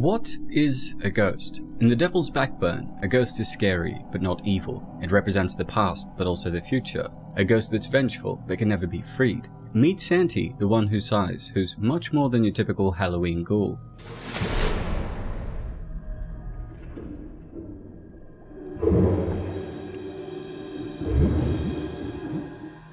What is a ghost? In The Devil's Backbone, a ghost is scary, but not evil. It represents the past, but also the future. A ghost that's vengeful, but can never be freed. Meet Santi, the one who sighs, who's much more than your typical Halloween ghoul.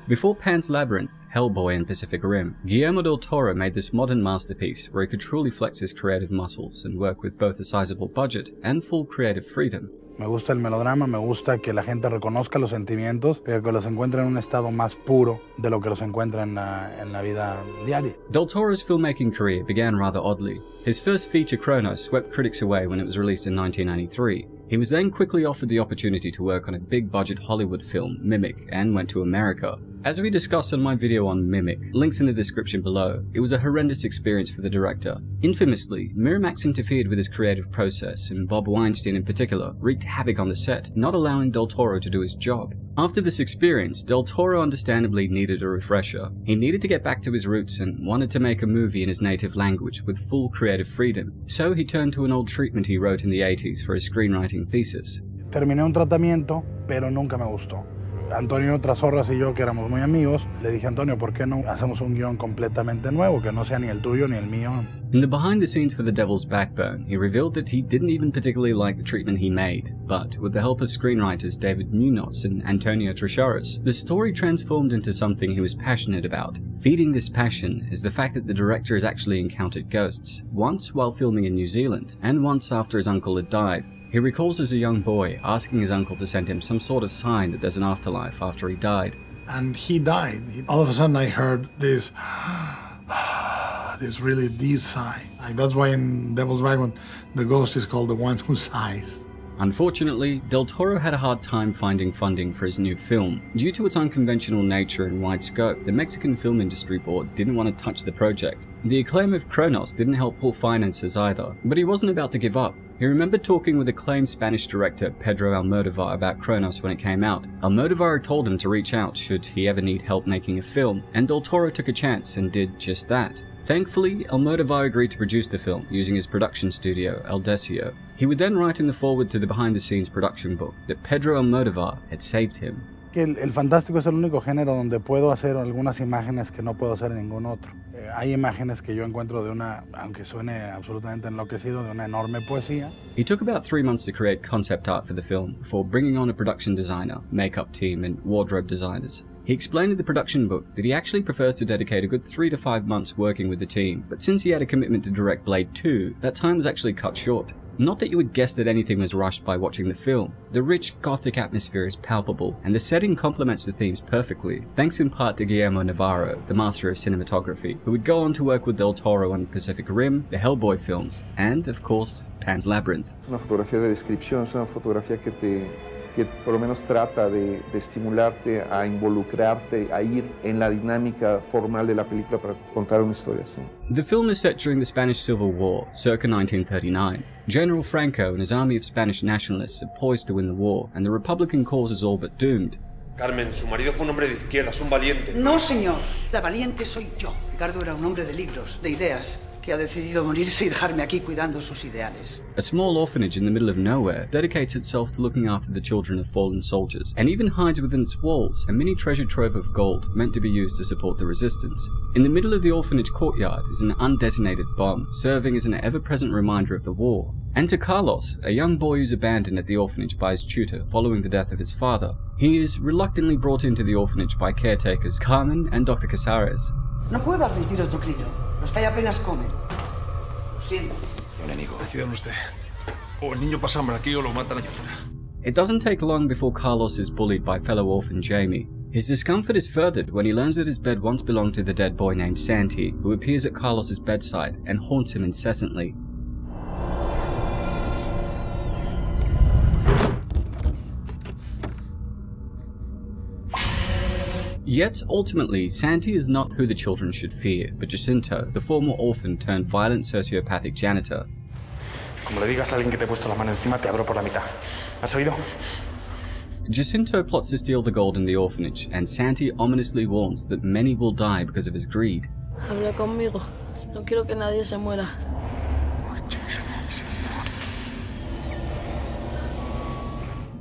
Before Pan's Labyrinth, Hellboy, and Pacific Rim, Guillermo del Toro made this modern masterpiece where he could truly flex his creative muscles and work with both a sizable budget and full creative freedom. Me gusta el melodrama, me gusta que la gente reconozca los sentimientos, pero que los encuentre en un estado más puro de lo que los encuentra en la, vida diaria. Del Toro's filmmaking career began rather oddly. His first feature, Cronos, swept critics away when it was released in 1993. He was then quickly offered the opportunity to work on a big budget Hollywood film, Mimic, and went to America. As we discussed on my video on Mimic, links in the description below, it was a horrendous experience for the director. Infamously, Miramax interfered with his creative process, and Bob Weinstein in particular wreaked havoc on the set, not allowing Del Toro to do his job. After this experience, Del Toro understandably needed a refresher. He needed to get back to his roots and wanted to make a movie in his native language with full creative freedom, so he turned to an old treatment he wrote in the 80s for his screenwriting thesis. Terminé un tratamiento, pero nunca me gustó. Antonio Trashorras y yo, que éramos muy amigos, le dije, Antonio, ¿por qué no hacemos un guión completamente nuevo, que no sea ni el tuyo ni el mío? In the behind the scenes for The Devil's Backbone, he revealed that he didn't even particularly like the treatment he made, but with the help of screenwriters David Muñoz and Antonio Trashorras, the story transformed into something he was passionate about. Feeding this passion is the fact that the director has actually encountered ghosts, once while filming in New Zealand, and once after his uncle had died, he recalls as a young boy asking his uncle to send him some sort of sign that there's an afterlife after he died. And he died. All of a sudden, I heard this, this really deep sigh. That's why in Devil's Backbone, the ghost is called the one who sighs. Unfortunately, Del Toro had a hard time finding funding for his new film. Due to its unconventional nature and wide scope, the Mexican Film Industry Board didn't want to touch the project. The acclaim of Cronos didn't help pull finances either, but he wasn't about to give up. He remembered talking with acclaimed Spanish director Pedro Almodovar about Cronos when it came out. Almodovar had told him to reach out should he ever need help making a film, and Del Toro took a chance and did just that. Thankfully, Almodovar agreed to produce the film using his production studio, El Deseo. He would then write in the foreword to the behind-the-scenes production book that Pedro Almodovar had saved him. Que el, el, fantástico es el único género donde puedo hacer algunas imágenes que no puedo hacer en ningún otro. Eh, hay imágenes que yo encuentro de una, aunque suene absolutamente enloquecido, de una enorme poesía. He took about three months to create concept art for the film before bringing on a production designer, makeup team, and wardrobe designers. He explained in the production book that he actually prefers to dedicate a good 3 to 5 months working with the team, but since he had a commitment to direct Blade 2, that time was actually cut short. Not that you would guess that anything was rushed by watching the film. The rich, gothic atmosphere is palpable, and the setting complements the themes perfectly, thanks in part to Guillermo Navarro, the master of cinematography, who would go on to work with Del Toro on Pacific Rim, the Hellboy films, and, of course, Pan's Labyrinth. Te que por lo menos trata de, de, estimularte a involucrarte, a ir en la dinámica formal de la película para contar una historia así. The film is set during the Spanish Civil War, circa 1939. General Franco and his army of Spanish nationalists are poised to win the war, and the Republican cause is all but doomed. Carmen, su marido fue un hombre de izquierdas, un valiente. No, señor. La valiente soy yo. Ricardo era un hombre de libros, de ideas, que ha decidido morirse y dejarme aquí cuidando sus ideales. A small orphanage in the middle of nowhere dedicates itself to looking after the children of fallen soldiers, and even hides within its walls a mini treasure trove of gold meant to be used to support the resistance. In the middle of the orphanage courtyard is an undetonated bomb, serving as an ever-present reminder of the war. Enter Carlos, a young boy who's abandoned at the orphanage by his tutor following the death of his father. He is reluctantly brought into the orphanage by caretakers Carmen and Dr. Casares. No puedo admitir otro crío. Los que hay apenas comen. Lo siento. Yo le niego. Usted. O el niño pasa hambre aquí o lo matan allá fuera. It doesn't take long before Carlos is bullied by fellow orphan Jamie. His discomfort is furthered when he learns that his bed once belonged to the dead boy named Santi, who appears at Carlos's bedside and haunts him incessantly. Yet, ultimately, Santi is not who the children should fear, but Jacinto, the former orphan turned violent sociopathic janitor. Como le digas a alguien que te he puesto la mano encima, te abro por la mitad. ¿Has oído? Jacinto plots to steal the gold in the orphanage, and Santi ominously warns that many will die because of his greed. Habla conmigo. No quiero que nadie se muera.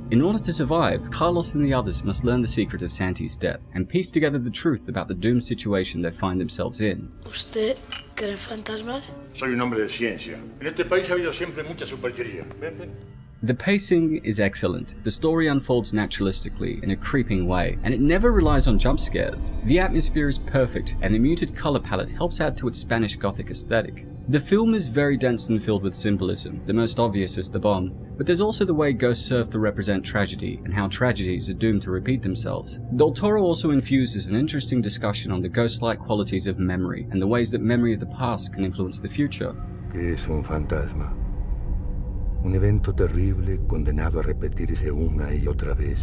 In order to survive, Carlos and the others must learn the secret of Santi's death and piece together the truth about the doomed situation they find themselves in. ¿Usted cree fantasmas? Soy un hombre de ciencia. En este país ha habido siempre mucha superchería. Ven, ven. The pacing is excellent. The story unfolds naturalistically in a creeping way, and it never relies on jump scares. The atmosphere is perfect, and the muted color palette helps add to its Spanish Gothic aesthetic. The film is very dense and filled with symbolism, the most obvious is the bomb, but there's also the way ghosts serve to represent tragedy and how tragedies are doomed to repeat themselves. Del Toro also infuses an interesting discussion on the ghost-like qualities of memory and the ways that memory of the past can influence the future. ¿Qué es un fantasma? Un evento terrible condenado a repetirse una y otra vez.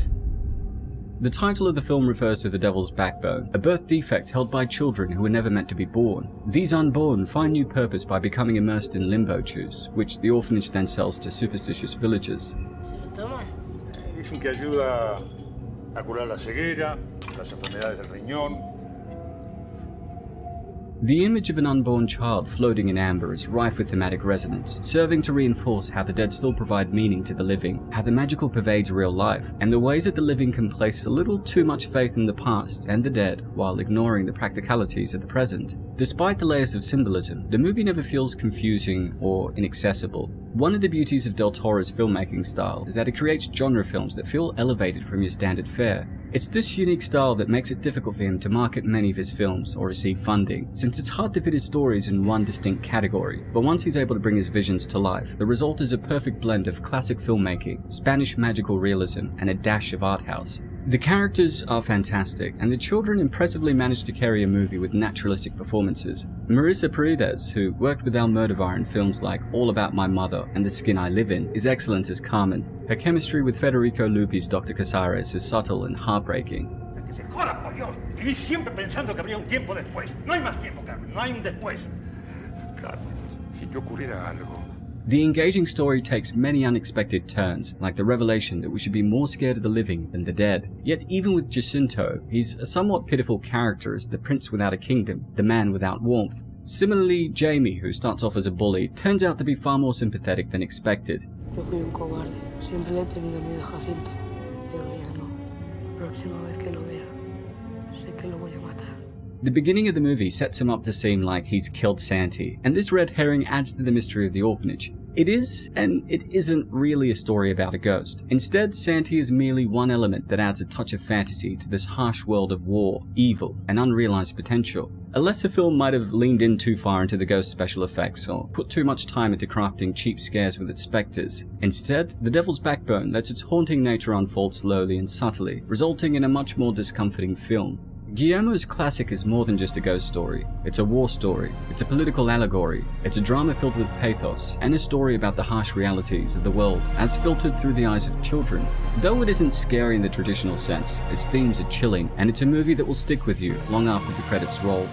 The title of the film refers to the devil's backbone, a birth defect held by children who were never meant to be born. These unborn find new purpose by becoming immersed in limbo juice, which the orphanage then sells to superstitious villagers. ¿Se lo toman? Eh, Dicen que ayuda a curar la ceguera, las enfermedades del riñón. The image of an unborn child floating in amber is rife with thematic resonance, serving to reinforce how the dead still provide meaning to the living, how the magical pervades real life, and the ways that the living can place a little too much faith in the past and the dead while ignoring the practicalities of the present. Despite the layers of symbolism, the movie never feels confusing or inaccessible. One of the beauties of Del Toro's filmmaking style is that it creates genre films that feel elevated from your standard fare. It's this unique style that makes it difficult for him to market many of his films or receive funding, since it's hard to fit his stories in one distinct category. But once he's able to bring his visions to life, the result is a perfect blend of classic filmmaking, Spanish magical realism, and a dash of art house. The characters are fantastic, and the children impressively manage to carry a movie with naturalistic performances. Marisa Paredes, who worked with Almodovar in films like All About My Mother and The Skin I Live In, is excellent as Carmen. Her chemistry with Federico Luppi's Dr. Casares is subtle and heartbreaking. Carmen. Si yo ocurriera algo. The engaging story takes many unexpected turns, like the revelation that we should be more scared of the living than the dead. Yet even with Jacinto, he's a somewhat pitiful character as the prince without a kingdom, the man without warmth. Similarly, Jamie, who starts off as a bully, turns out to be far more sympathetic than expected. The beginning of the movie sets him up to seem like he's killed Santi, and this red herring adds to the mystery of the orphanage. It is, and it isn't really a story about a ghost. Instead, Santi is merely one element that adds a touch of fantasy to this harsh world of war, evil, and unrealized potential. A lesser film might have leaned in too far into the ghost special effects or put too much time into crafting cheap scares with its specters. Instead, The Devil's Backbone lets its haunting nature unfold slowly and subtly, resulting in a much more discomforting film. Guillermo's classic is more than just a ghost story. It's a war story, it's a political allegory, it's a drama filled with pathos, and a story about the harsh realities of the world as filtered through the eyes of children. Though it isn't scary in the traditional sense, its themes are chilling, and it's a movie that will stick with you long after the credits roll.